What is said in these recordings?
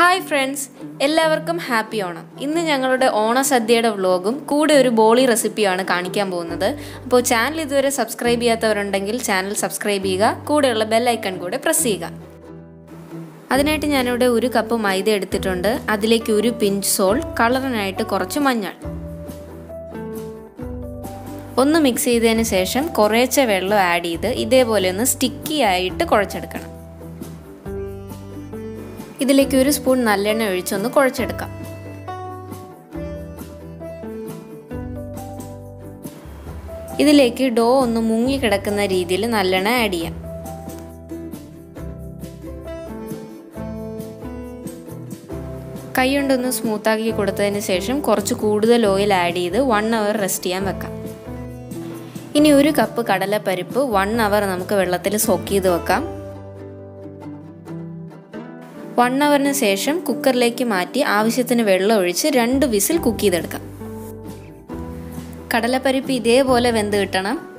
Hi friends എല്ലാവർക്കും happy Onam. ഇന്ന് ഞങ്ങളുടെ ഓണസദ്യയുടെ വ്ലോഗും കൂടെ ഒരു ബോളി റെസിപ്പിയാണ് കാണിക്കാൻ പോകുന്നത്. അപ്പോൾ ചാനൽ ഇതുവരെ സബ്സ്ക്രൈബ് ചെയ്യാത്തവരുണ്ടെങ്കിൽ ചാനൽ സബ്സ്ക്രൈബ് ചെയ്യുക കൂടെയുള്ള ബെല്ലൈക്കൺ കൂടെ പ്രസ് ചെയ്യുക. അതിനായിട്ട് ഞാനിവിടെ ഒരു കപ്പ് മൈദ എടുത്തിട്ടുണ്ട്. അതിലേക്ക് ഒരു പിഞ്ച് സോൾ കളറിനായിട്ട് കുറച്ച് മഞ്ഞൾ. ഒന്ന് മിക്സ് ചെയ്തതിന് ശേഷം കുറേശ്ശെ വെള്ളം ആഡ് ചെയ്ത് ഇതേപോലെ ഒന്ന് സ്റ്റിക്കി ആയിട്ട് കുഴച്ചെടുക്കണം. ഇതിലേക്ക് ഒരു സ്പൂൺ നല്ലെണ്ണ ഒഴിച്ചൊന്ന് കുഴച്ചെടുക്കാം. ഇതിലേക്ക് ഡോ ഒന്ന് മുങ്ങി കിടക്കുന്ന രീതിയിൽ നല്ലെണ്ണ ആഡ് ചെയ്യാം. കൈകൊണ്ടൊന്ന് സ്മൂത്താക്കി കൊടുത്തതിന് ശേഷം കുറച്ച് കൂടുതൽ ഓയിൽ ആഡ് ചെയ്ത് വൺ അവർ റെസ്റ്റ് ചെയ്യാൻ വെക്കാം. ഇനി ഒരു കപ്പ് കടലപ്പരിപ്പ് വൺ അവർ നമുക്ക് വെള്ളത്തിൽ സോക്ക് ചെയ്ത് വെക്കാം. അവറിന് ശേഷം കുക്കറിലേക്ക് മാറ്റി ആവശ്യത്തിന് വെള്ളം ഒഴിച്ച് രണ്ട് വിസിൽ കുക്ക് ചെയ്തെടുക്കാം. കടലപ്പരിപ്പ് ഇതേപോലെ വെന്ത് കിട്ടണം.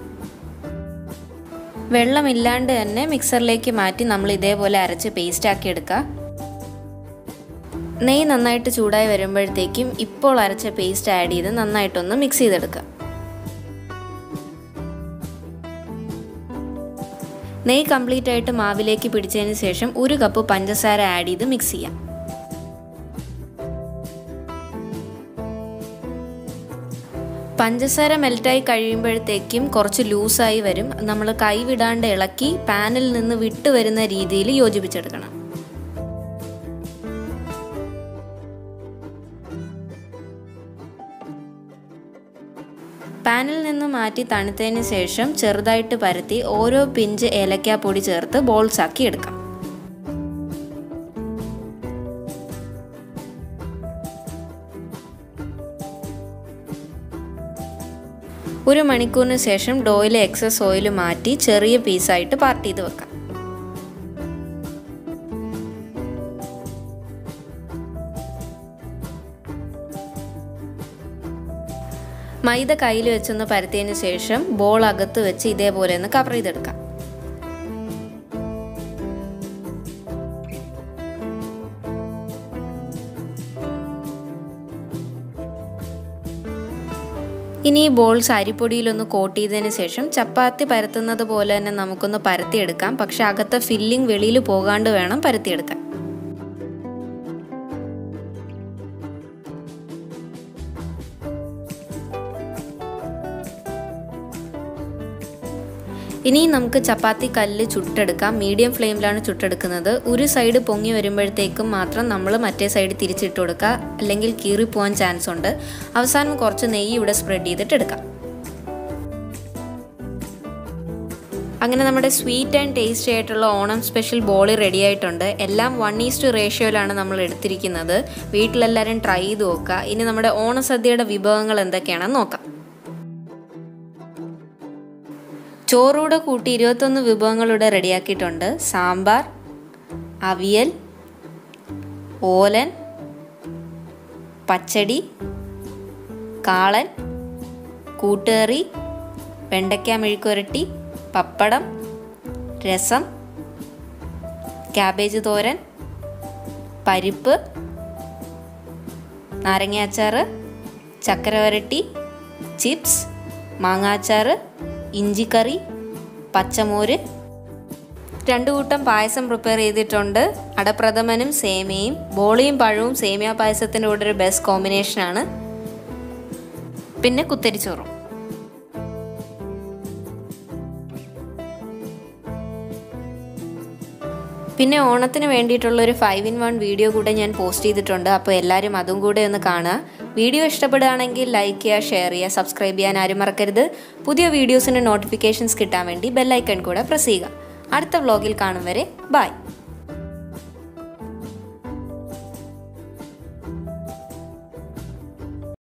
വെള്ളമില്ലാണ്ട് തന്നെ മിക്സറിലേക്ക് മാറ്റി നമ്മൾ ഇതേപോലെ അരച്ച് പേസ്റ്റ് ആക്കി എടുക്കുക. നെയ്യ് നന്നായിട്ട് ചൂടായി വരുമ്പോഴത്തേക്കും ഇപ്പോൾ അരച്ച പേസ്റ്റ് ആഡ് ചെയ്ത് നന്നായിട്ടൊന്ന് മിക്സ് ചെയ്തെടുക്കുക. നെയ്യ് കംപ്ലീറ്റ് ആയിട്ട് മാവിലേക്ക് പിടിച്ചതിന് ശേഷം ഒരു കപ്പ് പഞ്ചസാര ആഡ് ചെയ്ത് മിക്സ് ചെയ്യാം. പഞ്ചസാര മെൽറ്റായി കഴിയുമ്പോഴത്തേക്കും കുറച്ച് ലൂസായി വരും. നമ്മൾ കൈ വിടാണ്ട് ഇളക്കി പാനിൽ നിന്ന് വിട്ടു വരുന്ന രീതിയിൽ യോജിപ്പിച്ചെടുക്കണം. പാനിൽ നിന്ന് മാറ്റി തണുത്തതിന് ശേഷം ചെറുതായിട്ട് പരത്തി ഓരോ പിഞ്ച് ഏലക്കാപ്പൊടി ചേർത്ത് ബോൾസ് ആക്കി എടുക്കാം. ഒരു മണിക്കൂറിന് ശേഷം ഡോയിലെ എക്സസ് ഓയിൽ മാറ്റി ചെറിയ പീസായിട്ട് പാർട്ട് ചെയ്ത് വെക്കാം. മൈദ കയ്യിൽ വെച്ചൊന്ന് പരത്തിയതിന് ശേഷം ബോൾ അകത്ത് വെച്ച് ഇതേപോലെ ഒന്ന് കവർ ചെയ്തെടുക്കാം. ഇനി ഈ ബോൾസ് അരിപ്പൊടിയിലൊന്ന് കോട്ട് ചെയ്തതിന് ശേഷം ചപ്പാത്തി പരത്തുന്നത് പോലെ തന്നെ നമുക്കൊന്ന് പരത്തിയെടുക്കാം. പക്ഷെ അകത്തെ ഫില്ലിംഗ് വെളിയിൽ പോകാണ്ട് വേണം പരത്തിയെടുക്കാൻ. ഇനി നമുക്ക് ചപ്പാത്തി കല്ല് ചുട്ടെടുക്കാം. മീഡിയം ഫ്ലെയിമിലാണ് ചുട്ടെടുക്കുന്നത്. ഒരു സൈഡ് പൊങ്ങി വരുമ്പോഴത്തേക്കും മാത്രം നമ്മൾ മറ്റേ സൈഡ് തിരിച്ചിട്ട് കൊടുക്കുക അല്ലെങ്കിൽ കീറിപ്പോവാൻ ചാൻസ് ഉണ്ട്. അവസാനം കുറച്ച് നെയ്യ് ഇവിടെ സ്പ്രെഡ് ചെയ്തിട്ട് എടുക്കാം. അങ്ങനെ നമ്മുടെ സ്വീറ്റ് ആൻഡ് ടേസ്റ്റി ആയിട്ടുള്ള ഓണം സ്പെഷ്യൽ ബോളി റെഡി ആയിട്ടുണ്ട്. എല്ലാം വൺ ഈസ്റ്റ് റേഷ്യോയിലാണ് നമ്മൾ എടുത്തിരിക്കുന്നത്. വീട്ടിലെല്ലാവരും ട്രൈ ചെയ്ത് നോക്കുക. ഇനി നമ്മുടെ ഓണസദ്യയുടെ വിഭവങ്ങൾ എന്തൊക്കെയാണെന്ന് നോക്കാം. ചോറൂടെ കൂട്ടി ഇരുപത്തൊന്ന് വിഭവങ്ങളിവിടെ റെഡിയാക്കിയിട്ടുണ്ട്. സാമ്പാർ അവിയൽ ഓലൻ പച്ചടി കാളൻ കൂട്ടുകറി വെണ്ടയ്ക്ക മെഴുക്കുരട്ടി പപ്പടം രസം ക്യാബേജ് തോരൻ പരിപ്പ് നാരങ്ങാച്ചാറ് ചക്കര വരട്ടി ചിപ്സ് മാങ്ങാച്ചാറ് ഇഞ്ചിക്കറി പച്ചമോര് രണ്ടു കൂട്ടം പായസം പ്രിപ്പയർ ചെയ്തിട്ടുണ്ട്. അടപ്രഥമനും സേമിയയും ബോളിയും പഴവും സേമിയ പായസത്തിന്റെ കൂടെ ഒരു ബെസ്റ്റ് കോമ്പിനേഷനാണ് പിന്നെ കുത്തരിച്ചോറും. പിന്നെ ഓണത്തിന് വേണ്ടിയിട്ടുള്ള ഒരു ഫൈവ് ഇൻ വൺ വീഡിയോ കൂടെ ഞാൻ പോസ്റ്റ് ചെയ്തിട്ടുണ്ട്. അപ്പോൾ എല്ലാവരും അതും കൂടെ ഒന്ന് കാണുക. വീഡിയോ ഇഷ്ടപ്പെടുകയാണെങ്കിൽ ലൈക്ക് ചെയ്യുക ഷെയർ ചെയ്യുക സബ്സ്ക്രൈബ് ചെയ്യാൻ ആരും മറക്കരുത്. പുതിയ വീഡിയോസിന്റെ നോട്ടിഫിക്കേഷൻസ് കിട്ടാൻ വേണ്ടി ബെല്ലൈക്കൺ കൂടെ പ്രസ് ചെയ്യുക. അടുത്ത വ്ലോഗിൽ കാണും വരെ. ബൈ